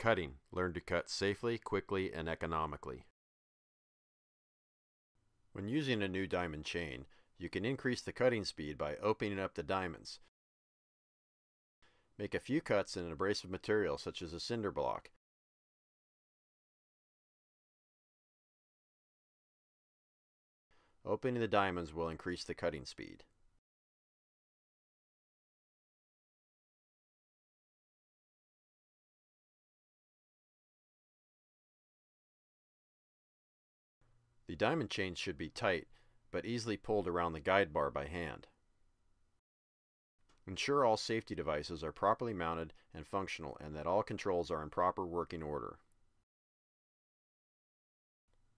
Cutting. Learn to cut safely, quickly, and economically. When using a new diamond chain, you can increase the cutting speed by opening up the diamonds. Make a few cuts in an abrasive material such as a cinder block. Opening the diamonds will increase the cutting speed. The diamond chains should be tight, but easily pulled around the guide bar by hand. Ensure all safety devices are properly mounted and functional and that all controls are in proper working order.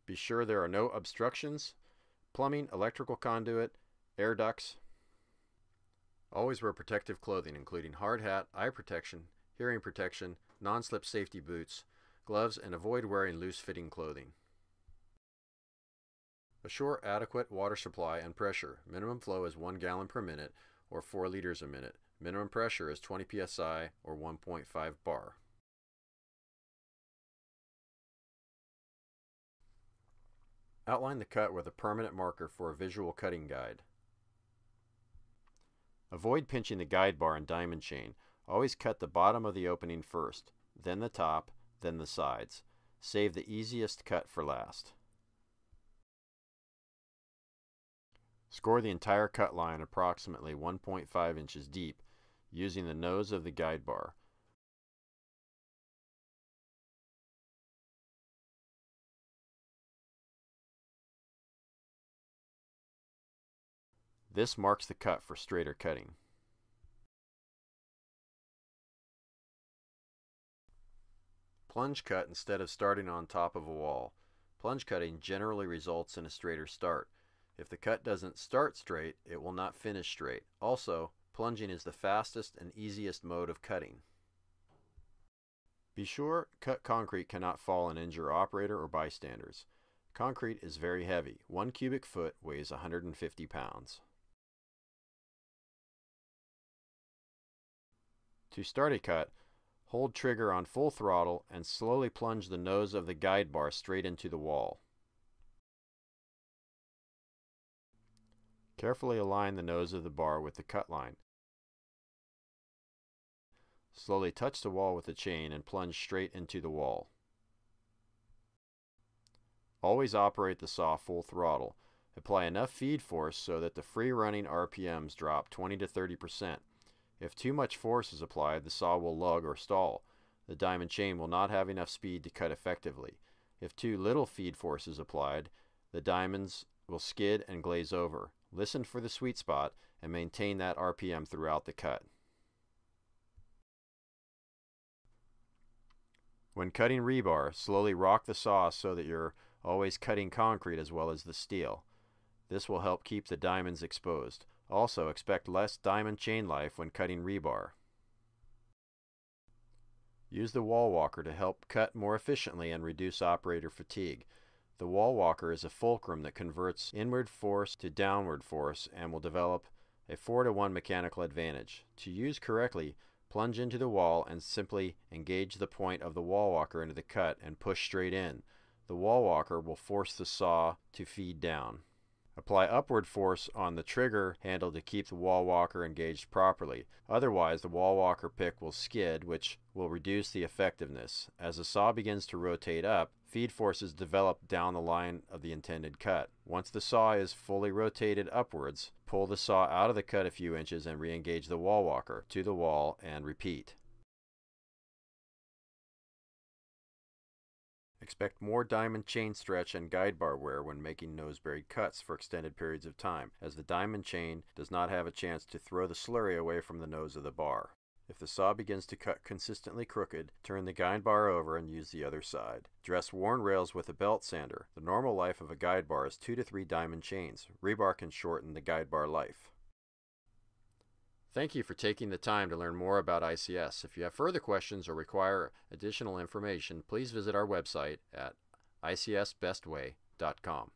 Be sure there are no obstructions, plumbing, electrical conduit, air ducts. Always wear protective clothing including hard hat, eye protection, hearing protection, non-slip safety boots, gloves, and avoid wearing loose-fitting clothing. Assure adequate water supply and pressure. Minimum flow is 1 gallon per minute or 4 liters a minute. Minimum pressure is 20 psi or 1.5 bar. Outline the cut with a permanent marker for a visual cutting guide. Avoid pinching the guide bar and diamond chain. Always cut the bottom of the opening first, then the top, then the sides. Save the easiest cut for last. Score the entire cut line approximately 1.5 inches deep using the nose of the guide bar. This marks the cut for straighter cutting. Plunge cut instead of starting on top of a wall. Plunge cutting generally results in a straighter start. If the cut doesn't start straight, it will not finish straight. Also, plunging is the fastest and easiest mode of cutting. Be sure cut concrete cannot fall and injure operator or bystanders. Concrete is very heavy. One cubic foot weighs 150 pounds. To start a cut, hold trigger on full throttle and slowly plunge the nose of the guide bar straight into the wall. Carefully align the nose of the bar with the cut line. Slowly touch the wall with the chain and plunge straight into the wall. Always operate the saw full throttle. Apply enough feed force so that the free running RPMs drop 20 to 30 percent. If too much force is applied, the saw will lug or stall. The diamond chain will not have enough speed to cut effectively. If too little feed force is applied, the diamonds will skid and glaze over. Listen for the sweet spot and maintain that RPM throughout the cut. When cutting rebar, slowly rock the saw so that you're always cutting concrete as well as the steel. This will help keep the diamonds exposed. Also, expect less diamond chain life when cutting rebar. Use the wall walker to help cut more efficiently and reduce operator fatigue. The wall walker is a fulcrum that converts inward force to downward force and will develop a 4 to 1 mechanical advantage. To use correctly, plunge into the wall and simply engage the point of the wall walker into the cut and push straight in. The wall walker will force the saw to feed down. Apply upward force on the trigger handle to keep the wall walker engaged properly. Otherwise, the wall walker pick will skid, which will reduce the effectiveness. As the saw begins to rotate up, feed forces develop down the line of the intended cut. Once the saw is fully rotated upwards, pull the saw out of the cut a few inches and re-engage the wall walker to the wall and repeat. Expect more diamond chain stretch and guide bar wear when making nose buried cuts for extended periods of time, as the diamond chain does not have a chance to throw the slurry away from the nose of the bar. If the saw begins to cut consistently crooked, turn the guide bar over and use the other side. Dress worn rails with a belt sander. The normal life of a guide bar is 2 to 3 diamond chains. Rebar can shorten the guide bar life. Thank you for taking the time to learn more about ICS. If you have further questions or require additional information, please visit our website at icsbestway.com.